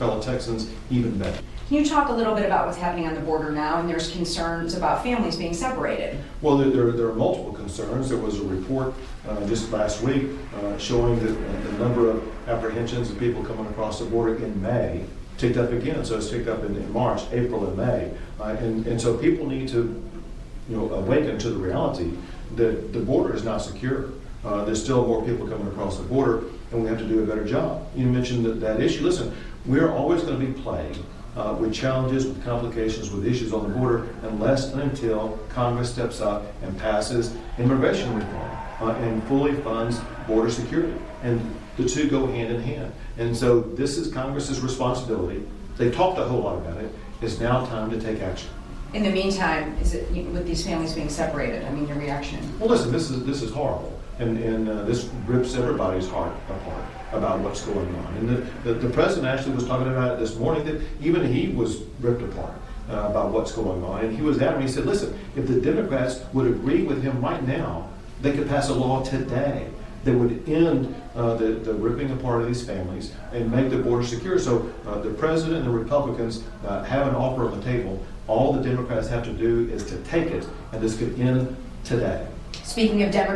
fellow Texans even better. Can you talk a little bit about what's happening on the border now? And there's concerns about families being separated. Well, there, there there are multiple concerns. There was a report uh, just last week uh, showing that uh, the number of apprehensions of people coming across the border in May ticked up again. So it's ticked up in, in March, April, and May. Uh, and, and so people need to, you know, awaken to the reality that the border is not secure. Uh, there's still more people coming across the border, and we have to do a better job. You mentioned that, that issue. Listen, we're always going to be plagued uh, with challenges, with complications, with issues on the border, unless and until Congress steps up and passes immigration reform uh, and fully funds border security. And the two go hand in hand. And so this is Congress's responsibility. They've talked a whole lot about it. It's now time to take action. In the meantime, is it, with these families being separated, I mean, your reaction? Well, listen, this is, this is horrible, and, and uh, this rips everybody's heart apart about what's going on. And the, the, the president actually was talking about it this morning, that even he was ripped apart uh, about what's going on. And he was adamant, he said, listen, if the Democrats would agree with him right now, they could pass a law today that would end uh, the, the ripping apart of these families and make the border secure. So uh, the president and the Republicans uh, have an offer on the table. All the Democrats have to do is to take it, and this could end today. Speaking of Democrats.